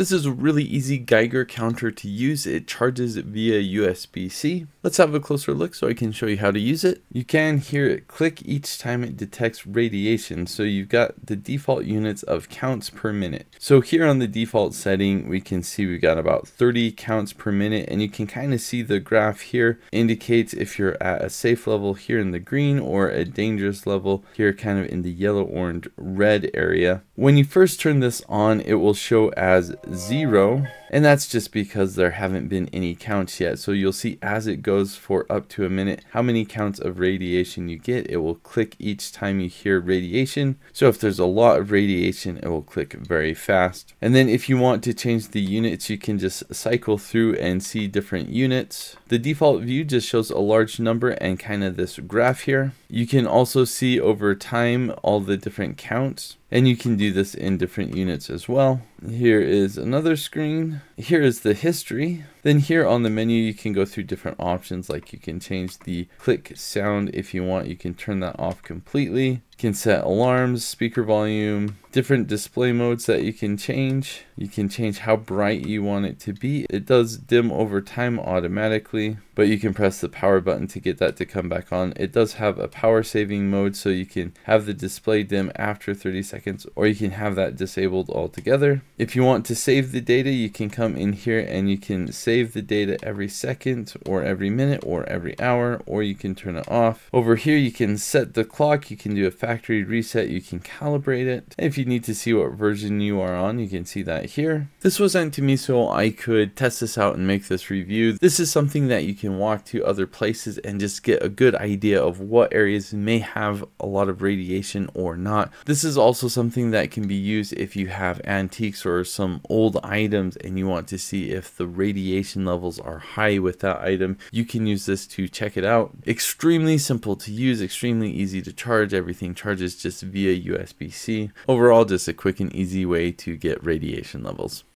This is a really easy Geiger counter to use. It charges via USB-C. Let's have a closer look so I can show you how to use it. You can hear it click each time it detects radiation. So you've got the default units of counts per minute. So here on the default setting, we can see we've got about 30 counts per minute and you can kind of see the graph here indicates if you're at a safe level here in the green or a dangerous level here kind of in the yellow, orange, red area. When you first turn this on, it will show as zero and that's just because there haven't been any counts yet. So you'll see as it goes for up to a minute, how many counts of radiation you get. It will click each time you hear radiation. So if there's a lot of radiation, it will click very fast. And then if you want to change the units, you can just cycle through and see different units. The default view just shows a large number and kind of this graph here. You can also see over time all the different counts and you can do this in different units as well. Here is another screen. Here is the history. Then here on the menu, you can go through different options like you can change the click sound if you want. You can turn that off completely. You can set alarms, speaker volume, different display modes that you can change. You can change how bright you want it to be. It does dim over time automatically, but you can press the power button to get that to come back on. It does have a power saving mode, so you can have the display dim after 30 seconds, or you can have that disabled altogether. If you want to save the data, you can come in here and you can save save the data every second or every minute or every hour, or you can turn it off. Over here, you can set the clock. You can do a factory reset. You can calibrate it. If you need to see what version you are on, you can see that here. This was sent to me so I could test this out and make this review. This is something that you can walk to other places and just get a good idea of what areas may have a lot of radiation or not. This is also something that can be used if you have antiques or some old items and you want to see if the radiation radiation levels are high with that item, you can use this to check it out. Extremely simple to use, extremely easy to charge. Everything charges just via USB-C. Overall, just a quick and easy way to get radiation levels.